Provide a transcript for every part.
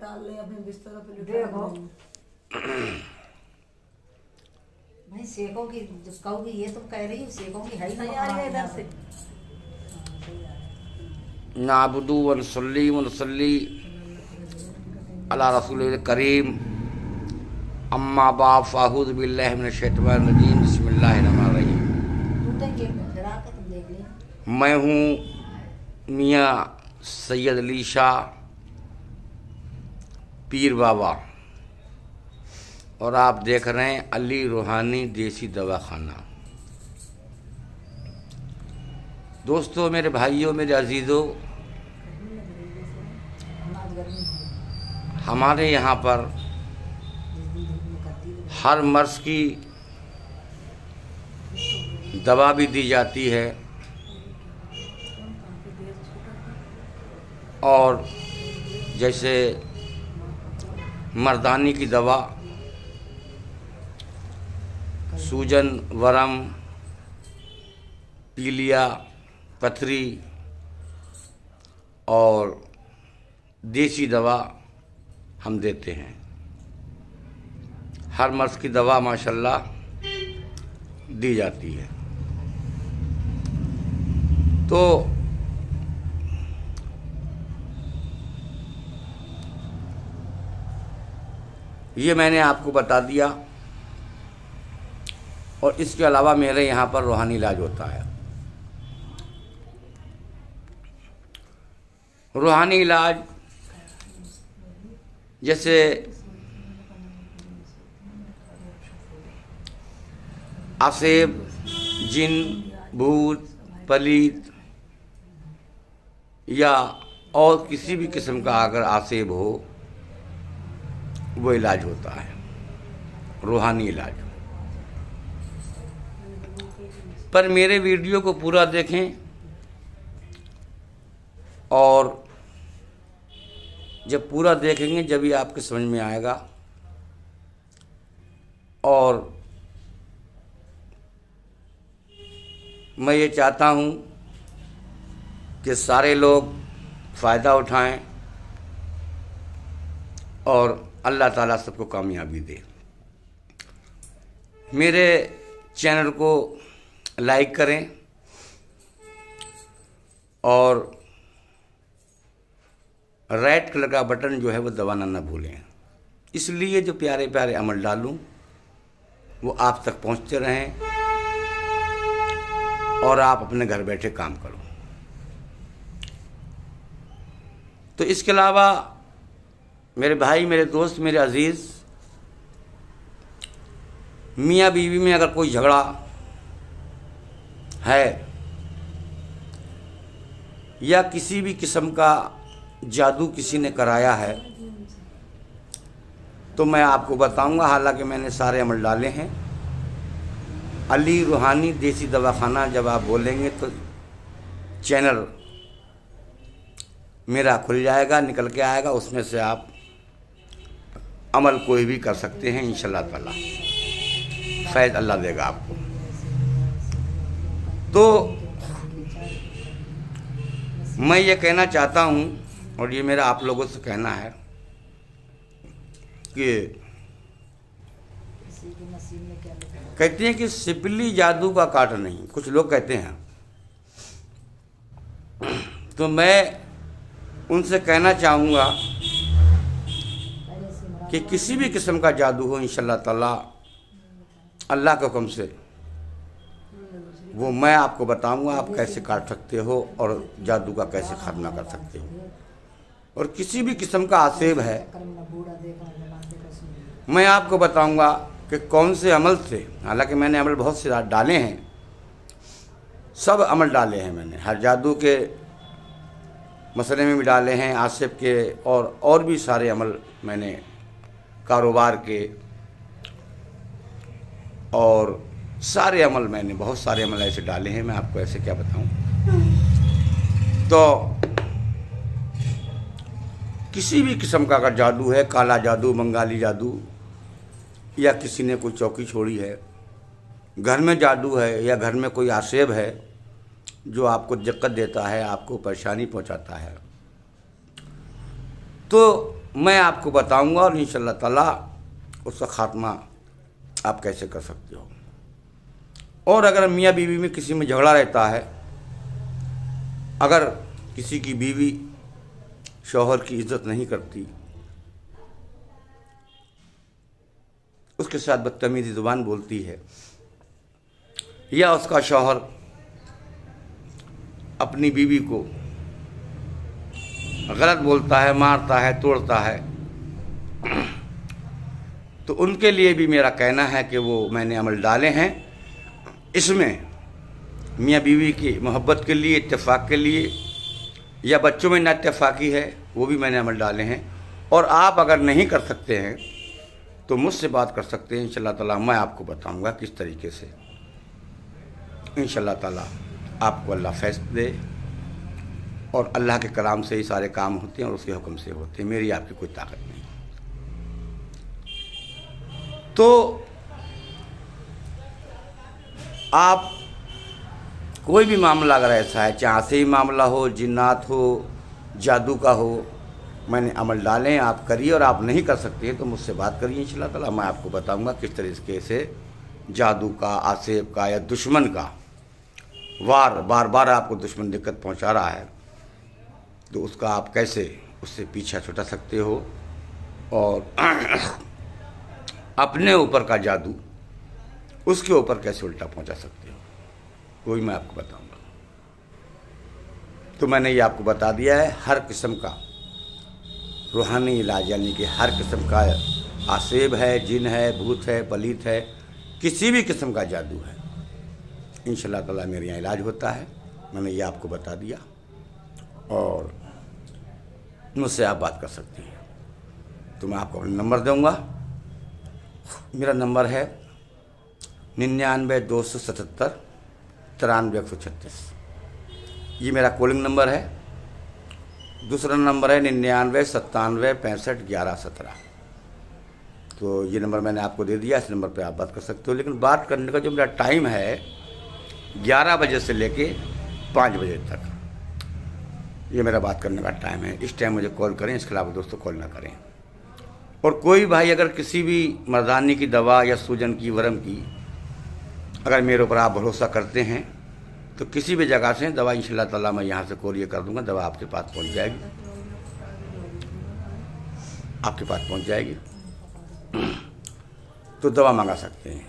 टाल ले अपने बिस्तर पे लिटा देखो। भाई जो कहोगी ये तुम कह रही हो सेकोगी है ही तैयारी इधर से। नाबुदू वनसली वनसली अला रसूल करीम अम्मा बाप फ़ाहूद बिल्लाशैतवानजीम बसमीम के मैं हूँ मियाँ सैयद अली शाह पीर बाबा। और आप देख रहे हैं अली रूहानी देसी दवाखाना। दोस्तों, मेरे भाइयों, मेरे अजीज़ों, हमारे यहाँ पर हर मर्ज की दवा भी दी जाती है। और जैसे मर्दानी की दवा, सूजन, वरम, पीलिया, पथरी और देसी दवा हम देते हैं। हर मर्ज की दवा माशाल्लाह दी जाती है। तो ये मैंने आपको बता दिया। और इसके अलावा मेरे यहाँ पर रूहानी इलाज होता है। रूहानी इलाज, जैसे आसेब, जिन, भूत, पलीत या और किसी भी किस्म का अगर आसेब हो वो इलाज होता है। रूहानी इलाज। पर मेरे वीडियो को पूरा देखें और जब पूरा देखेंगे, जब ही आपके समझ में आएगा और मैं ये चाहता हूँ कि सारे लोग फ़ायदा उठाएँ। और अल्लाह ताला सबको कामयाबी दे। मेरे चैनल को लाइक करें और रेड कलर का बटन जो है वो दबाना ना भूलें। इसलिए जो प्यारे प्यारे अमल डालूं, वो आप तक पहुँचते रहें और आप अपने घर बैठे काम करो। तो इसके अलावा मेरे भाई, मेरे दोस्त, मेरे अज़ीज़, मियाँ बीवी में अगर कोई झगड़ा है या किसी भी किस्म का जादू किसी ने कराया है तो मैं आपको बताऊँगा। हालाँकि मैंने सारे अमल डाले हैं। अली रूहानी देसी दवाखाना जब आप बोलेंगे तो चैनल मेरा खुल जाएगा, निकल के आएगा, उसमें से आप अमल कोई भी कर सकते हैं इन ताला फैज़ अल्लाह देगा आपको तो मैं ये कहना चाहता हूँ, और ये मेरा आप लोगों से कहना है, कि? कहते हैं कि सिपली जादू का काट नहीं, कुछ लोग कहते हैं तो मैं उनसे कहना चाहूँगा कि किसी भी किस्म का जादू हो इंशाल्लाह ताला, अल्लाह के हुक्म से। वो मैं आपको बताऊँगा, आप कैसे काट सकते हो और जादू का कैसे खात्मा कर सकते हो। और किसी भी किस्म का आसेब है, मैं आपको बताऊँगा कि कौन से अमल से, हालाँकि मैंने अमल बहुत से डाले हैं, सब अमल डाले हैं मैंने। हर जादू के मसले में भी डाले हैं आसिफ के और और भी सारे अमल मैंने कारोबार के और सारे अमल मैंने, बहुत सारे अमल ऐसे डाले हैं, मैं आपको ऐसे क्या बताऊँ? तो किसी भी किस्म का अगर जादू है, काला जादू, बंगाली जादू, या किसी ने कोई चौकी छोड़ी है, घर में जादू है, या घर में कोई आसेब है, जो आपको दिक्कत देता है, आपको परेशानी पहुंचाता है तो मैं आपको बताऊँगा और इन ताला उसका खात्मा आप कैसे कर सकते हो। और अगर मियाँ बीवी में किसी में झगड़ा रहता है, अगर किसी की बीवी शौहर की इज़्ज़त नहीं करती, उसके साथ बदतमीजी ज़ुबान बोलती है, या उसका शौहर अपनी बीवी को गलत बोलता है, मारता है, तोड़ता है। तो उनके लिए भी मेरा कहना है कि वो मैंने अमल डाले हैं। इसमें मियाँ बीवी की मोहब्बत के लिए इतफाक़ के लिए, या बच्चों में ना इत्तेफाकी है, वो भी मैंने अमल डाले हैं। और आप अगर नहीं कर सकते हैं तो मुझसे बात कर सकते हैं इन ताला मैं आपको बताऊँगा किस तरीके से। इन ताला आपको अल्लाह फैस दे। और अल्लाह के कलाम से ही सारे काम होते हैं और उसके हुक्म से होते हैं। मेरी आपकी कोई ताकत नहीं। तो आप कोई भी मामला अगर ऐसा है चाहे से ही मामला हो, जिन्नात हो, जादू का हो, मैंने अमल डालें, आप करिए और आप नहीं कर सकते हैं तो मुझसे बात करिए इन ताला। मैं आपको बताऊँगा किस तरीके से जादू का, आसेब का या दुश्मन का। वार बार बार आपको दुश्मन दिक्कत पहुँचा रहा है। तो उसका आप कैसे उससे पीछा छुटा सकते हो? और अपने ऊपर का जादू उसके ऊपर कैसे उल्टा पहुँचा सकते हो? वही मैं आपको बताऊँगा। तो मैंने ये आपको बता दिया है, हर किस्म का रूहानी इलाज, यानी कि हर किस्म का आसेब है, जिन है, भूत है, पलीत है, किसी भी किस्म का जादू है। इन ताला मेरे यहाँ इलाज होता है। मैंने ये आपको बता दिया। और मुझसे आप बात कर सकती हैं। तो मैं आपको अपना नंबर दूँगा। मेरा नंबर है निन्यानवे दो सौ सतहत्तर तिरानवे एक सौ छत्तीस। ये मेरा कॉलिंग नंबर है। दूसरा नंबर है निन्यानवे सत्तानवे पैंसठ ग्यारह सत्रह। तो ये नंबर मैंने आपको दे दिया, इस नंबर पे आप बात कर सकते हो। लेकिन बात करने का जो मेरा टाइम है, ग्यारह बजे से लेके पाँच बजे तक। ये मेरा बात करने का टाइम है। इस टाइम मुझे कॉल करें, इसके अलावा दोस्तों कॉल ना करें। और कोई भाई अगर किसी भी मर्दानी की दवा या सूजन की, वरम की, अगर मेरे ऊपर आप भरोसा करते हैं तो किसी भी जगह से दवा इन ताला मैं यहाँ से कोरियर कर दूँगा, दवा आपके पास पहुँच जाएगी। आपके पास पहुँच जाएगी। तो दवा मंगा सकते हैं।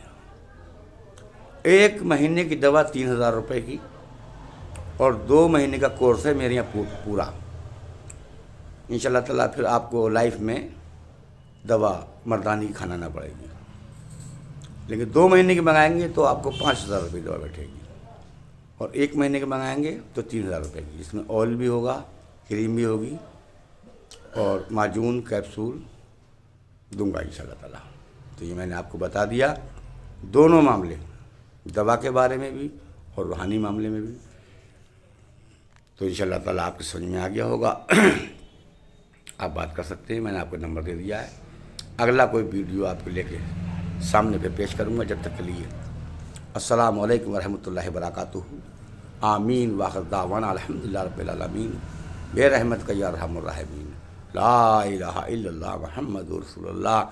एक महीने की दवा तीन हज़ार रुपये की। और दो महीने का कोर्स है मेरे यहाँ पूरा। इन ताला फिर आपको लाइफ में दवा, मर्दानी खाना ना पड़ेगी। लेकिन दो महीने की मंगाएँगे तो आपको पाँच हज़ार रुपये दवा बैठेगी। और एक महीने के मंगाएँगे तो तीन हज़ार रुपये की इसमें ऑयल भी होगा, क्रीम भी होगी और माजून, कैप्सूल दूँगा इन ताला तो ये मैंने आपको बता दिया। दोनों मामले, दवा के बारे में भी और रूहानी मामले में भी। तो इन ताला आपके समझ में आ गया होगा। आप बात कर सकते हैं, मैंने आपको नंबर दे दिया है। अगला कोई वीडियो आपको लेके सामने पे पेश करूँगा जब तक के लिए। अस्सलाम वालेकुम रहमतुल्लाहि आमीन वाखिर दावाना बेरहमत का या ला